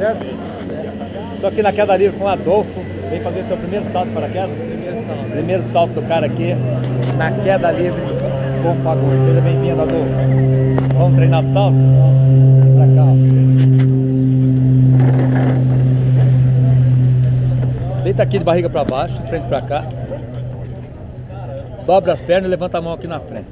certo? Estou aqui na queda livre com o Adolfo. Vem fazer seu primeiro salto de paraquedas? Primeiro salto. Primeiro salto do cara aqui na queda livre com o Pagode. Seja bem-vindo, Adolfo. Vamos treinar pro salto? Pra cá. Deita aqui de barriga pra baixo, de frente pra cá. Dobra as pernas e levanta a mão aqui na frente.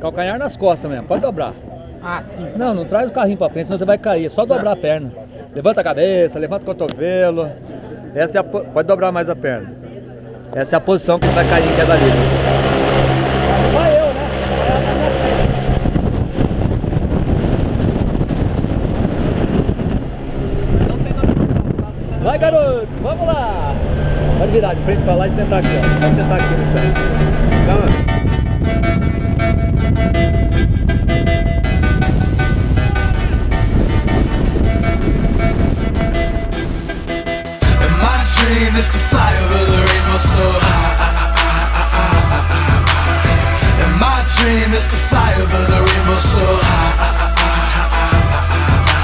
Calcanhar nas costas mesmo, pode dobrar. Ah, sim. Não, não traz o carrinho pra frente, senão você vai cair. É só dobrar a perna. Levanta a cabeça, levanta o cotovelo. Essa é a, po- pode dobrar mais a perna. Essa é a posição que vai cair em queda livre. Vai eu, né? Vai garoto, vamos lá! Pode virar de frente pra lá e sentar aqui, ó. Pode sentar aqui no chão. Calma. Is to fly over the rainbow so high.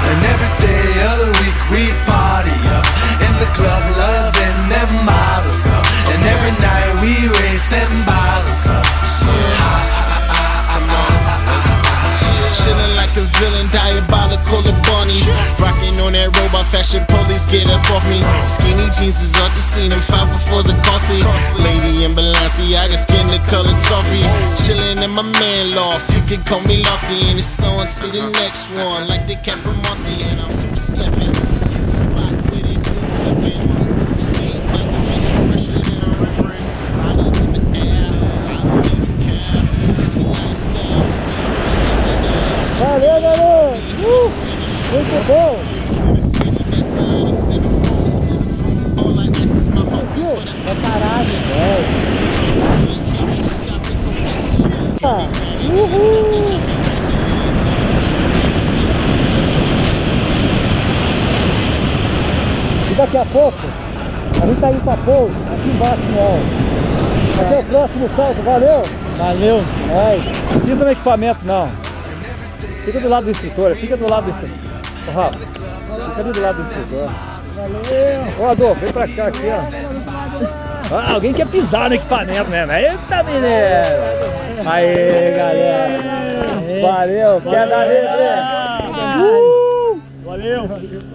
And every day of the week we party up in the club, loving them models up. And every night we raise them bottles up so high. Chillin' like a villain, diabolical and bunny. Rocking on that robot fashion, police get up off me. Skinny jeans is up to see them, five for fours are costly. Lady in Balenciaga, skin the color toffee. Chillin' in my man loft, you can call me Lofty. And it's on to the next one, like the cat from Marcy. And I'm super slippin'. Spot with it, new weapon. Bruce by the fresher than a reverend. Bottles in the air, I don't even care. It's a lifestyle. Valeu, garoto! Uh, muito bom! Uhul! E daqui a pouco, a gente tá indo pra pouso, aqui embaixo no alto. Até o próximo salto, valeu? Valeu! É, não precisa no equipamento não. Fica do lado do instrutor, fica do lado do instrutor. Ô Rafa, fica ali do lado do instrutor. Valeu! Ô Adolfo, vem pra cá aqui, ó. Ah, alguém quer pisar no equipamento, né? Eita, menino! Aê, galera! Valeu, queda livre! Uh! Valeu.